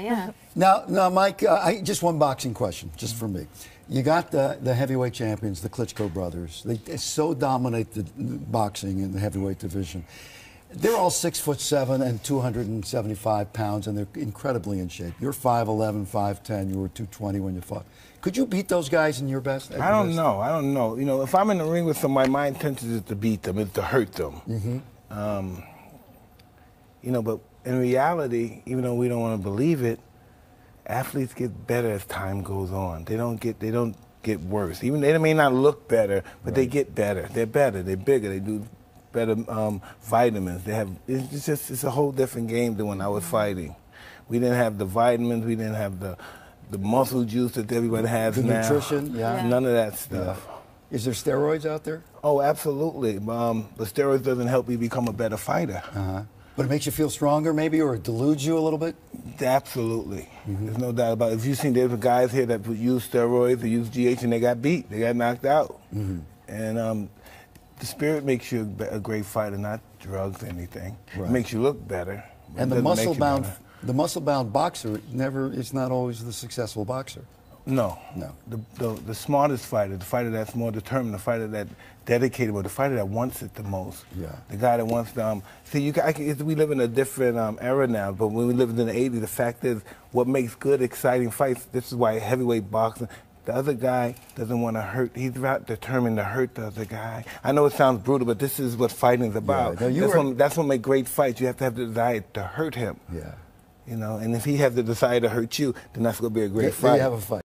yeah. Now, now, Mike, uh, I, just one boxing question, just for me. You got the, the heavyweight champions, the Klitschko brothers. They, they so dominate the boxing in the heavyweight division. They're all six foot seven and 275 pounds, and they're incredibly in shape. You're 5'11", 5'10", you were 220 when you fought. Could you beat those guys in your best? I don't know. I don't know. You know, if I'm in the ring with somebody, my intention is to beat them, is to hurt them. Mm-hmm. Um, you know, but in reality, even though we don't want to believe it, athletes get better as time goes on. They don't get they don't get worse. Even they may not look better, but right. they get better. They're better. They're bigger. They do better um, vitamins. They have it's just it's a whole different game than when I was fighting. We didn't have the vitamins. We didn't have the the muscle juice that everybody has the now. nutrition, yeah. yeah. None of that stuff. Yeah. Is there steroids out there? Oh, absolutely. Um, but steroids doesn't help you become a better fighter. Uh-huh. But it makes you feel stronger, maybe, or it deludes you a little bit. Absolutely. Mm-hmm. There's no doubt about it. If you've seen there's guys here that use steroids, they use GH, and they got beat, they got knocked out. Mm-hmm. And um, the spirit makes you a great fighter, not drugs, anything. Right. It makes you look better. And the muscle bound, the muscle bound boxer never is not always the successful boxer. No. No. The, the, the, smartest fighter, the fighter that's more determined, the fighter that dedicated, or the fighter that wants it the most. Yeah. The guy that wants to, um, see, you, I, we live in a different um, era now, but when we lived in the 80s, the fact is, what makes good, exciting fights, this is why heavyweight boxing, the other guy doesn't want to hurt. He's not determined to hurt the other guy. I know it sounds brutal, but this is what fighting is about. Yeah, no, that's, were... what, that's what makes great fights. You have to have the desire to hurt him. Yeah. You know, and if he has the desire to hurt you, then that's going to be a great yeah, fight. You have a fight.